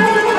Thank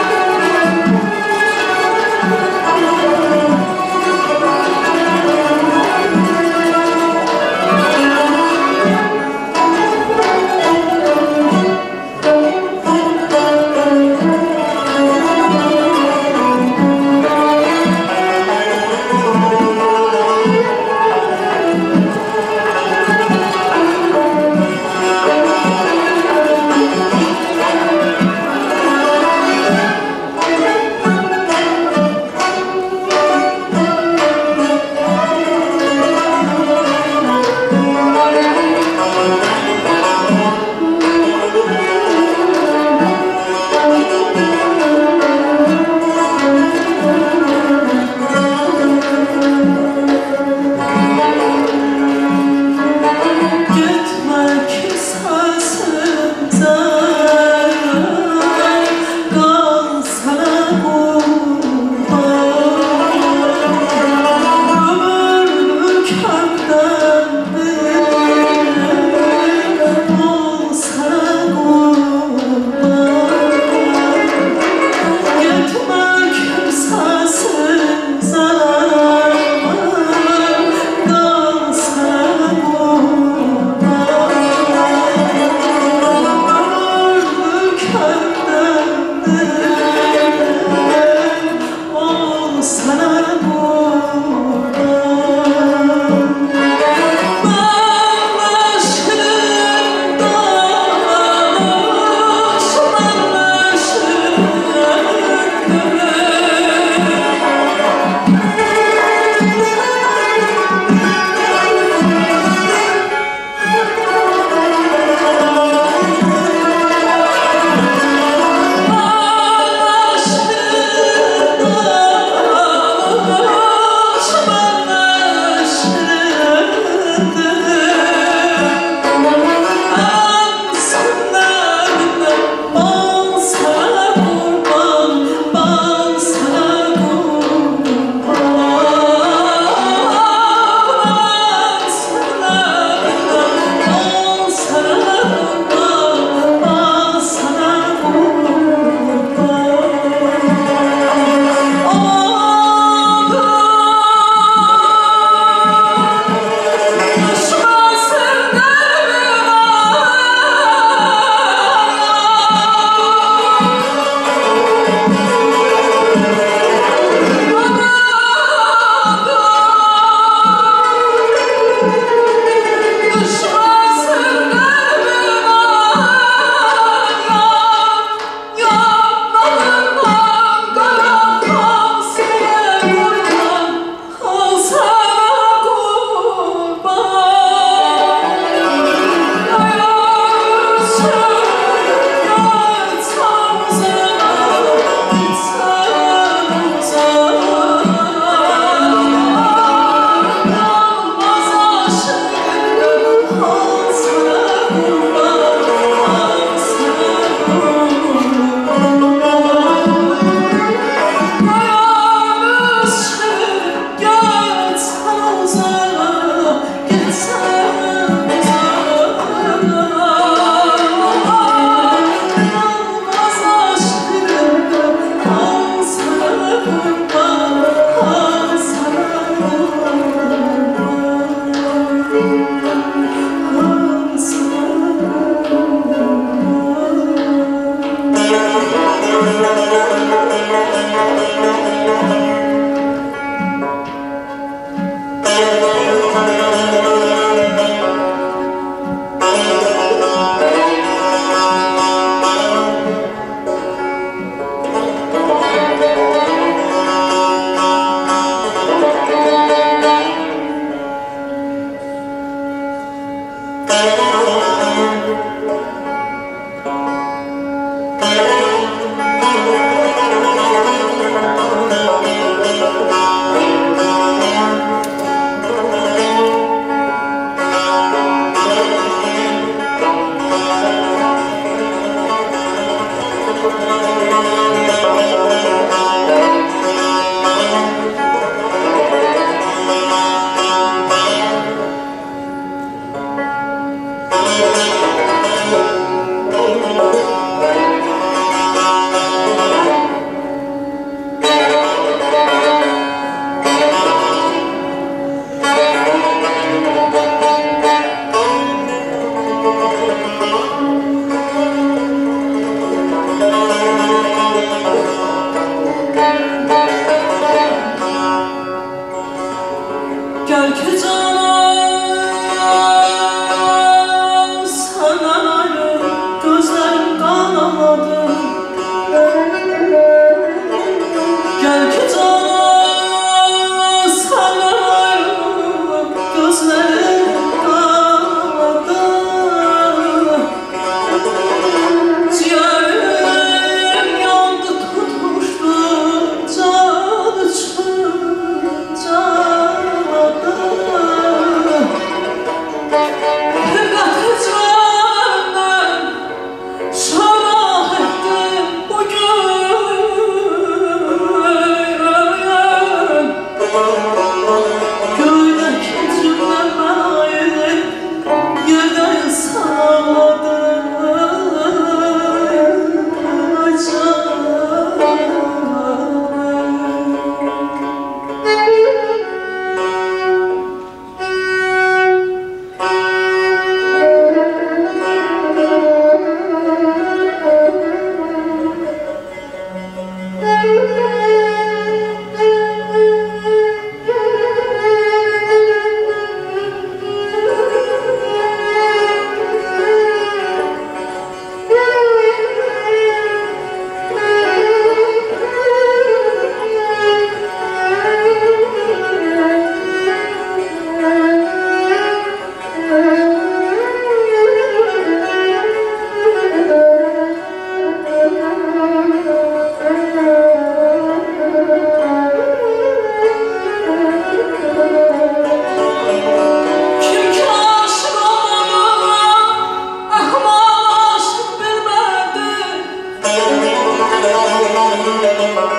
Hallelujah.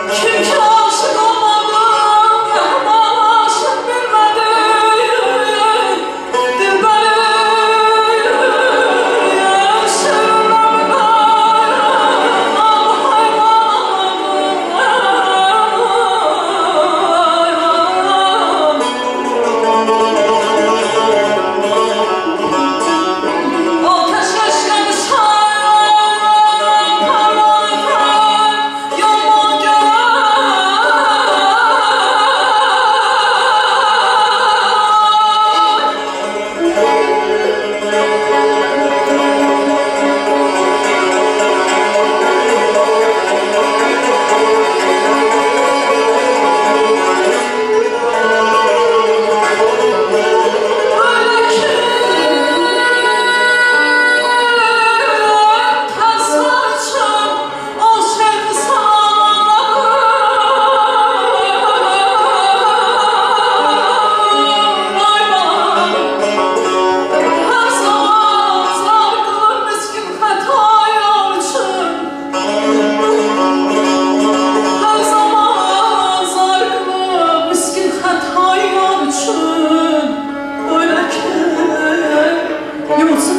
It will